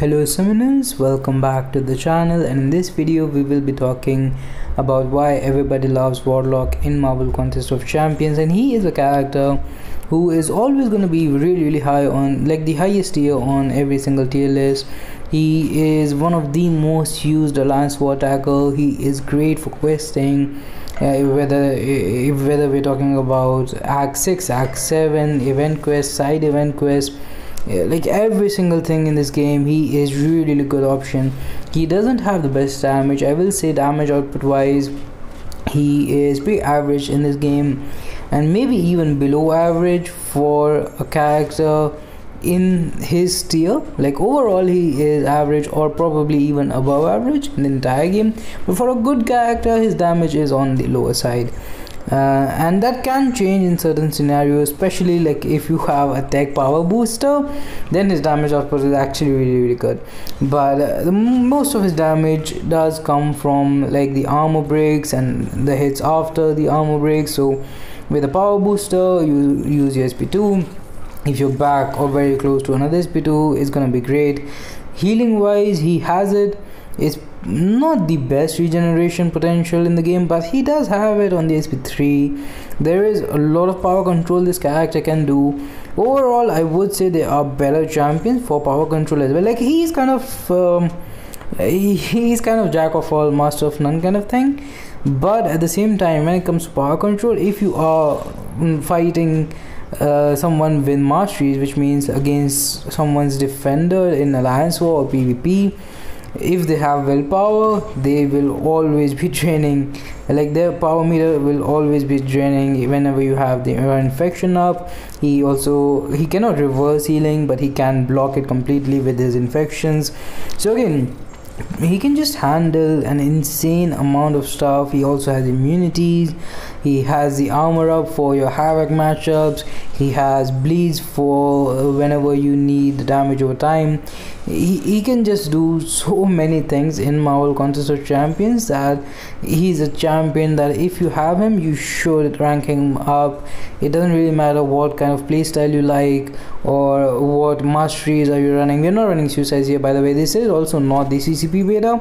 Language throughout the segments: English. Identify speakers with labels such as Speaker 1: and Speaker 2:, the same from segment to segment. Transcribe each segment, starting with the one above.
Speaker 1: Hello summoners, welcome back to the channel. And in this video we will be talking about why everybody loves Warlock in Marvel Contest of Champions. And he is a character who is always going to be really really high on like the highest tier on every single tier list. He is one of the most used Alliance War attacker, he is great for questing. Uh, whether whether we're talking about act 6 act 7 event quest side event quest yeah, like every single thing in this game he is really, really good option. He doesn't have the best damage. I will say damage output wise he is pretty average in this game. And maybe even below average for a character in his tier. Like overall he is average or probably even above average in the entire game. But for a good character his damage is on the lower side uh, and that can change in certain scenarios especially like if you have a tech power booster then his damage output is actually really really good. But uh, the, most of his damage does come from like the armor breaks and the hits after the armor breaks. So with a power booster you use your sp2 if you're back or very close to another sp2 it's gonna be great. Healing wise he has it it's not the best regeneration potential in the game but he does have it on the sp3 there is a lot of power control this character can do. Overall i would say they are better champions for power control as well. Like he's kind of um, he's kind of jack of all master of none kind of thing. But at the same time when it comes to power control if you are mm, fighting uh, someone with masteries which means against someone's defender in alliance war or pvp if they have willpower they will always be draining like their power meter will always be draining whenever you have the infection up. He also he cannot reverse healing but he can block it completely with his infections. So again he can just handle an insane amount of stuff. He also has immunities. He has the armor up for your havoc matchups he has bleeds for uh, whenever you need damage over time. He, he can just do so many things in marvel contest of champions that he's a champion that if you have him you should rank him up. It doesn't really matter what kind of playstyle you like or what masteries are you running. We're not running suicides here by the way. This is also not the ccp beta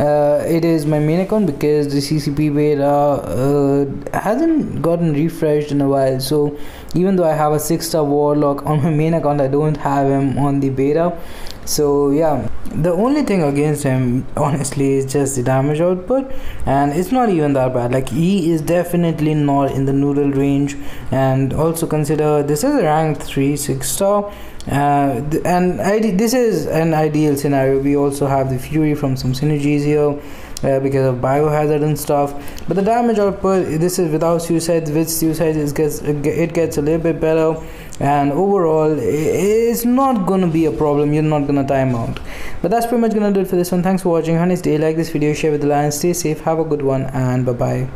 Speaker 1: uh, it is my main account because the ccp beta uh, hasn't gotten refreshed in a while. So even though i have a six star warlock on my main account i don't have him on the beta so yeah the only thing against him honestly is just the damage output. And it's not even that bad. Like he is definitely not in the noodle range. And also consider this is a rank 3 6 star. Uh, and this is an ideal scenario. We also have the fury from some synergies here uh, because of biohazard and stuff. But the damage output this is without suicides with suicides it gets it gets a little bit better and overall it's not gonna be a problem. You're not gonna time out. But that's pretty much gonna do it for this one. Thanks for watching. Honey stay like this video share with the line stay safe have a good one and bye bye